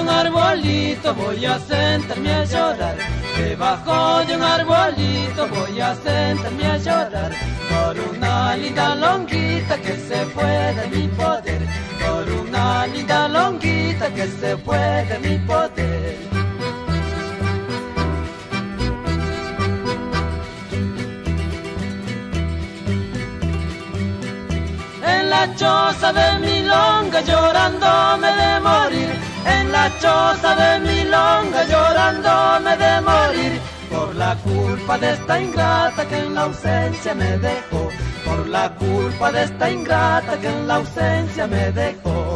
un arbolito voy a sentarme a llorar. Debajo de un arbolito voy a sentarme a llorar. Por una linda longuita que se fue de mi poder. Por una linda longuita que se fue de mi poder. La choza de mi longa llorándome de morir, en la choza de mi longa llorándome de morir, por la culpa de esta ingrata que en la ausencia me dejó, por la culpa de esta ingrata que en la ausencia me dejó.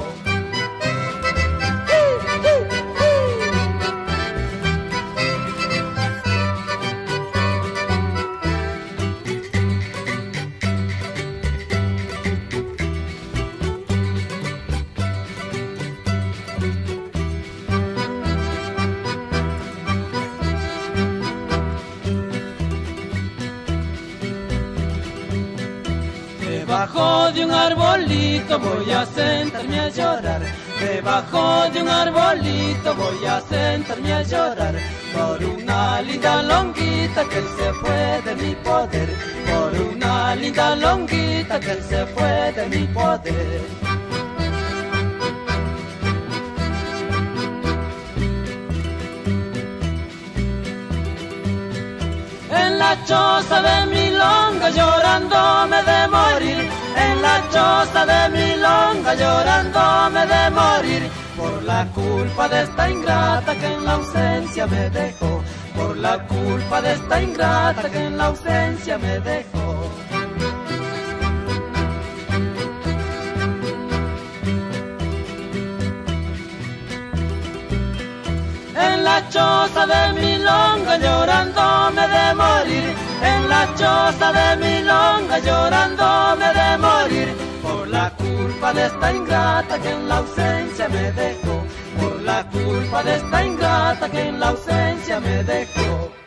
Debajo de un arbolito voy a sentarme a llorar. Debajo de un arbolito voy a sentarme a llorar. Por una linda longuita que se fue de mi poder. Por una linda longuita que se fue de mi poder. En la choza de mi longa llorándome de por la culpa de esta ingrata que en la ausencia me dejó, por la culpa de esta ingrata que en la ausencia me dejó. En la choza de mi longa llorándome de morir, en la choza de mi longa llorándome culpa de esta ingrata que en la ausencia me dejó, por la culpa de esta ingrata que en la ausencia me dejó.